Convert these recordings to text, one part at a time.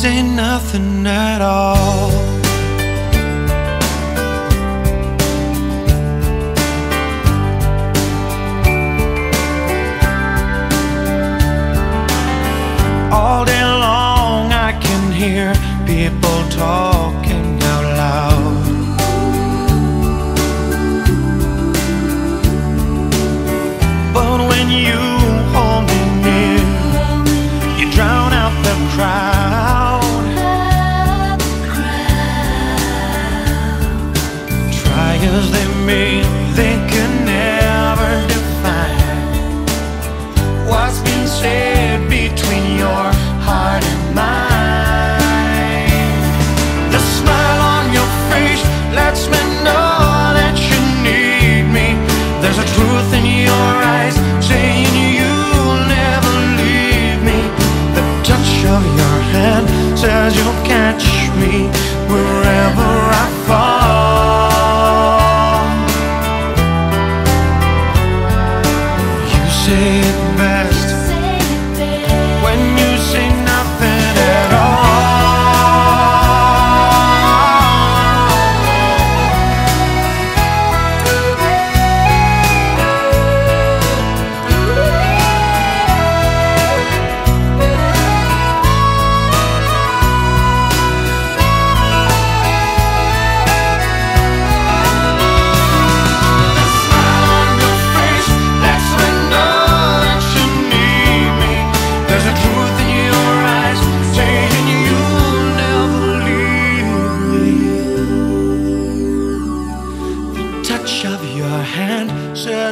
say nothing at all. All as they may,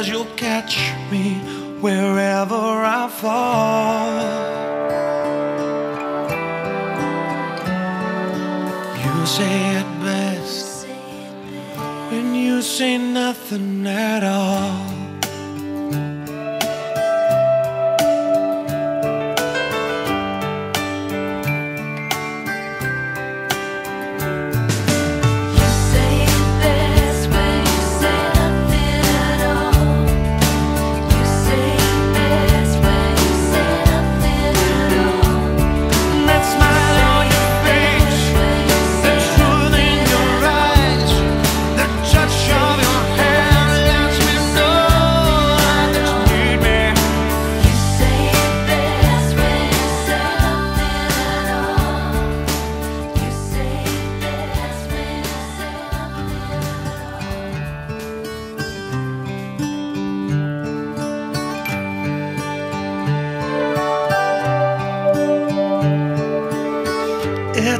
you'll catch me wherever I fall. You say it best when you say nothing at all.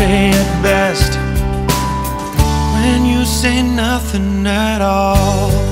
say it best when you say nothing at all.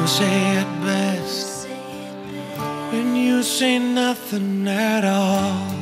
you say it best when you say nothing at all.